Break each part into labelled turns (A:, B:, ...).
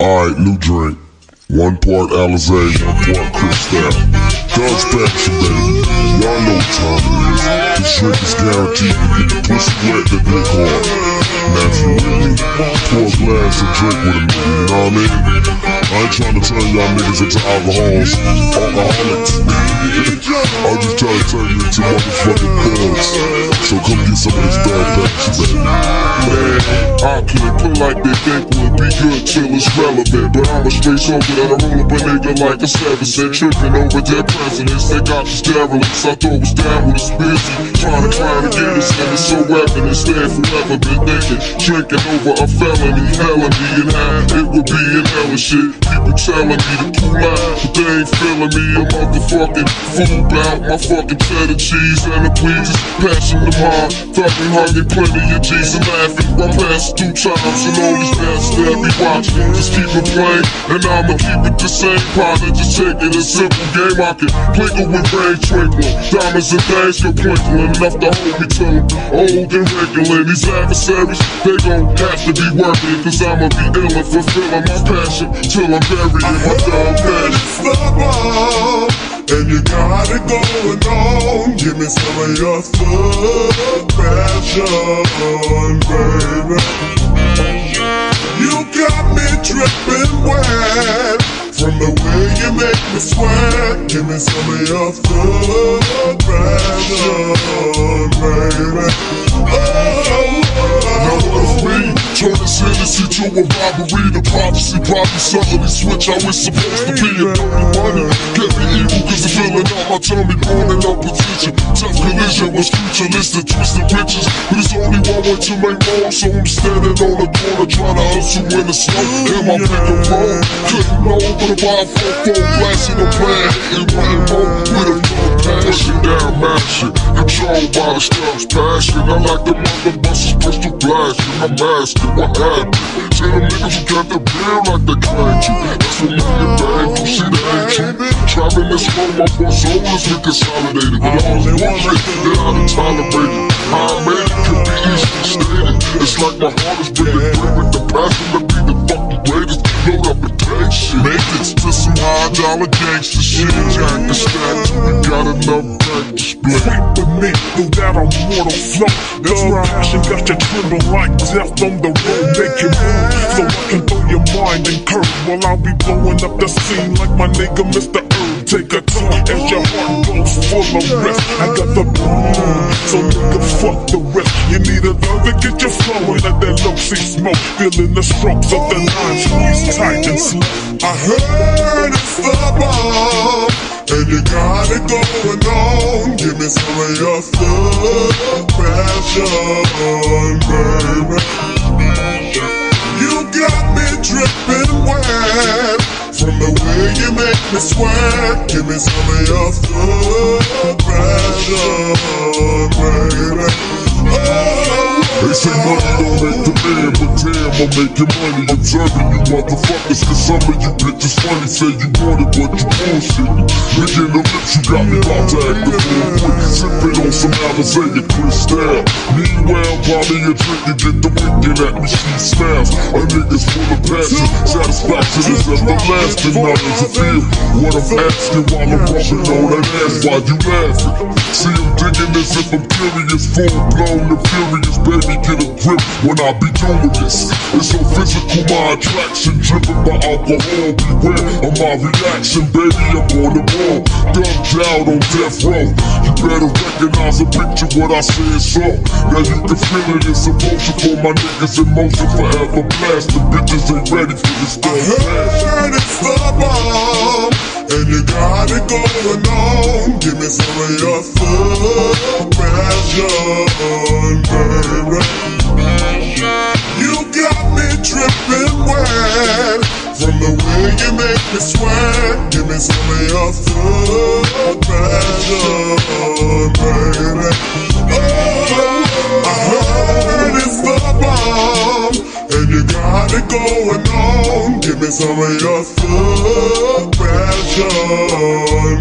A: Alright, new drink. One part Alizé, one part Cristal. Thug's passion, baby. Y'all know what time it is. This drink is guaranteed to get the pussy wet the dick hard. Now if you with me, pour a glass and drink with nigga, you know what I mean? I ain't trying to turn y'all niggas into alcohols, alcoholics. I'm just trying to turn you into motherfucking thugs. So come get some of this bad passion, baby. Man, I could put like they think would be good till it's relevant. But I'm a straight soldier that'll roll up a nigga like a seven cent. Tripping over dead presidents, they got these derelicts. I thought was down with a busy. Trying to climb to get us, and it's so weapon. Instead, forever been thinking. Drinking over a felony, telling me and how it would be in hell and shit. People telling me to cool out, but they ain't feeling me. A motherfucking fool bout my fucking cheddar cheese and the pleases. Passing the mind, fucking hugging plenty of G's and laughing. While passing through times and all these bastards be watching. Just keep it plain, and I'ma keep it the same. Partner, just take it a simple game. I can plinkle with rain twinkle. Diamonds and things go twinkling enough to hold me I'm old and regular. These adversaries, they gon' have to be working. Cause I'ma be ill and fulfilling my passion till I'm buried in my dog passion.
B: And you got it going on. Give me some of your thug passion, baby. Me sweat. Give me some of your thug passion, baby. Oh,
A: if we turn this Hennessy to a robbery? The prophecy probably suddenly switch how it's supposed to be. And dirty money get me evil cause the feeling on my tummy born in opposition. Tough collision was futuristic, twisted pictures. But it's only one way to make more, so I'm standing on the corner trying to hustle in the snow. In my pick and roll, couldn't know, but if I fall, fall, blasting the plan, hitting running more with a full passion. Down mashing, controlled by the stuff's passion. I like the mother busters, pistol blasting. I'm asking what happened. Tell them niggas who got the bill like they claimed you. That's what and bang, you see the you. Traveling this road, my shoulders we consolidated. But all this bullshit that I done tolerated. How I made it could be easily stated. It's like my heart is being through with the passion to be the fucking greatest. Load up and take shit. Make it to some high dollar gangster shit. Jack the statue, we got enough back to split.
C: Sweet beneath through that immortal flow. This passion got you trembling like death on the road. Make you move so I can throw your mind and curve while I'll be blowing up the scene like my nigga Mr. Take a tour as your heart goes full of rest. I got the boom, so nigga fuck the rest. You need a love to get you flowing at that low see smoke, feeling the strokes of the line squeeze tight and slow.
B: I heard it's the bomb, and you got it going on. Give me some of your thug passion, baby. You got me dripping wet from the way you make me sweat. Give me some of your thug passion, baby. Oh.
A: They say money don't make the man, but damn, I'm making money observing you motherfuckers. Cause some of you bitches funny, say you want it, but you bullshitting. Licking the lips, you got me about to act the fool quick. Sipping on some Alizé and Cristal. Meanwhile, drink and get the winking at me, she smiles. A nigga's full of passion, satisfaction is everlasting. Now does it feel what I'm asking while I'm rubbing on that ass while you laughing? See, I'm digging this if I'm curious, full blown and furious, baby, get a grip when I be doing this. It's so physical, my attraction, driven by alcohol. Beware of my reaction, baby, I'm on the ball. Dubbed out on death row. You better recognize and picture what I say is so. Now you can feel it, it's emotion for my niggas in motion forever blast. The bitches ain't ready for this
B: I
A: stuff.
B: heard it's the bomb, and you got it going on. Give me some of your thug passion, baby. You got me dripping wet from the way you make me sweat. Give me some of your thug passion, baby. Oh, I heard it's the bomb, and you got it going on. Give me some of your thug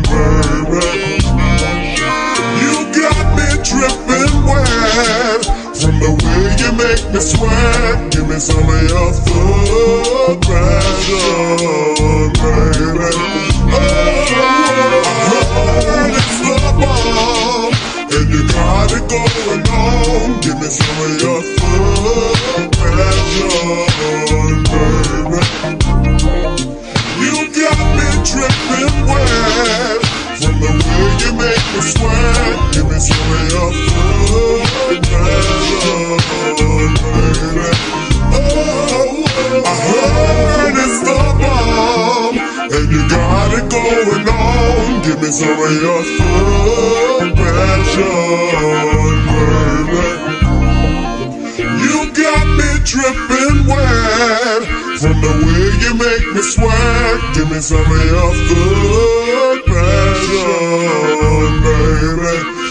B: baby. You got me dripping wet from the way you make me sweat. Give me some of your foot Give me some. Oh, I heard it's the bomb, and you got it going on. Give me some of your passion, baby. You got me dripping wet from the way you make me sweat. Give me some of your passion, baby.